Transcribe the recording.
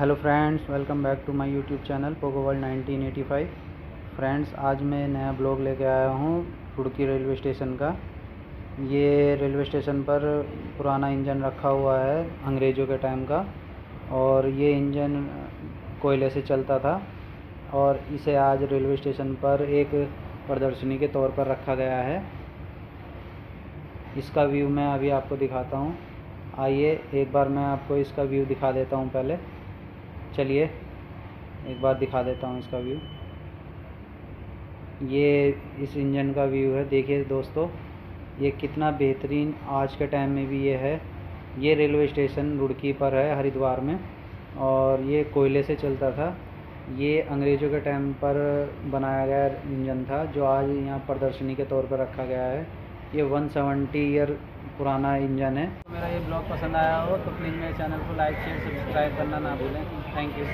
Hello friends welcome back to my YouTube channel Pogo world 1985 friends आज मैं नया blog लेके आया हूँ, रुड़की रेलवे स्टेशन का। ये रेलवे स्टेशन पर पुराना इंजन रखा हुआ है, अंग्रेज़ों के टाइम का। और ये इंजन कोयले से चलता था। और इसे आज रेलवे स्टेशन पर एक प्रदर्शनी के तौर पर रखा गया है। इसका व्यू मैं अभी आपको दिखाता हूँ। आइए, एक बार मैं आपको इसका व्यू दिखा देता हूँ पहले। चलिए, एक बार दिखा देता हूँ इसका व्यू ये इस इंजन का व्यू है, देखिए दोस्तों, ये कितना बेहतरीन आज के टाइम में भी ये है. ये रेलवे स्टेशन रुड़की पर है, हरिद्वार में, और ये कोयले से चलता था. ये अंग्रेज़ों के टाइम पर बनाया गया इंजन था, जो आज यहाँ प्रदर्शनी के तौर पर रखा गया है. ये 170 ईयर पुराना इंजन है. मेरा ये ब्लॉग पसंद आया हो तो प्लीज़ मेरे चैनल को लाइक, शेयर, सब्सक्राइब करना ना भूलें। Thank you.